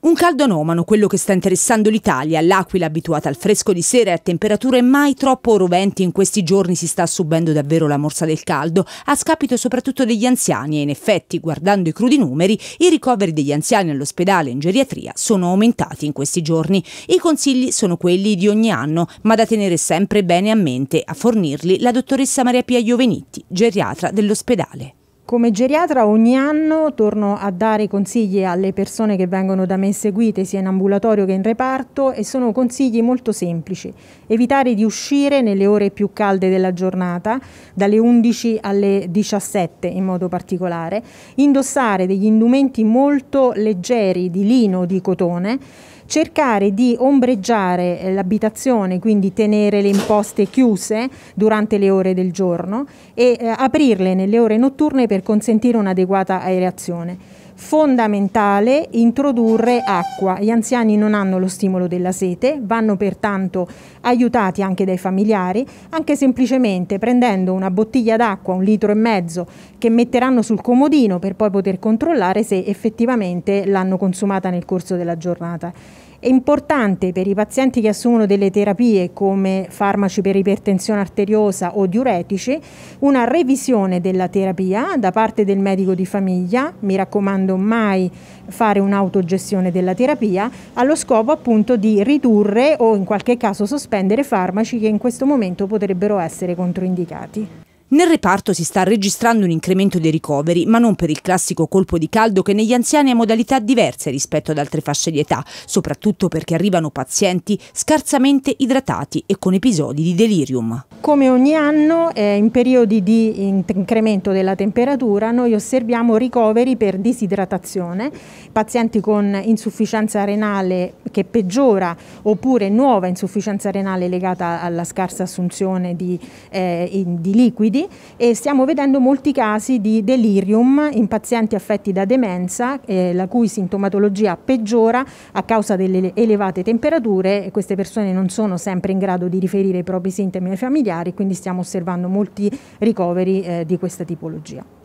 Un caldo anomalo, quello che sta interessando l'Italia. L'Aquila, abituata al fresco di sera e a temperature mai troppo roventi, in questi giorni si sta subendo davvero la morsa del caldo, a scapito soprattutto degli anziani e in effetti, guardando i crudi numeri, i ricoveri degli anziani all'ospedale in geriatria sono aumentati in questi giorni. I consigli sono quelli di ogni anno, ma da tenere sempre bene a mente. A fornirli la dottoressa Maria Pia Iovenitti, geriatra dell'ospedale. Come geriatra ogni anno torno a dare consigli alle persone che vengono da me seguite sia in ambulatorio che in reparto e sono consigli molto semplici. Evitare di uscire nelle ore più calde della giornata, dalle 11 alle 17 in modo particolare, indossare degli indumenti molto leggeri di lino o di cotone, cercare di ombreggiare eh, l'abitazione, quindi tenere le imposte chiuse durante le ore del giorno. E eh, aprirle nelle ore notturne per consentire un'adeguata aerazione. Fondamentale introdurre acqua. Gli anziani non hanno lo stimolo della sete, vanno pertanto aiutati anche dai familiari, anche semplicemente prendendo una bottiglia d'acqua, un litro e mezzo, che metteranno sul comodino per poi poter controllare se effettivamente l'hanno consumata nel corso della giornata. È importante per i pazienti che assumono delle terapie come farmaci per ipertensione arteriosa o diuretici una revisione della terapia da parte del medico di famiglia, mi raccomando mai fare un'autogestione della terapia, allo scopo appunto di ridurre o in qualche caso sospendere farmaci che in questo momento potrebbero essere controindicati. Nel reparto si sta registrando un incremento dei ricoveri, ma non per il classico colpo di caldo che negli anziani ha modalità diverse rispetto ad altre fasce di età, soprattutto perché arrivano pazienti scarsamente idratati e con episodi di delirium. Come ogni anno, eh, in periodi di incremento della temperatura, noi osserviamo ricoveri per disidratazione, pazienti con insufficienza renale che peggiora oppure nuova insufficienza renale legata alla scarsa assunzione di, eh, di liquidi e stiamo vedendo molti casi di delirium in pazienti affetti da demenza, eh, la cui sintomatologia peggiora a causa delle elevate temperature e queste persone non sono sempre in grado di riferire i propri sintomi ai familiari, quindi stiamo osservando molti ricoveri eh, di questa tipologia.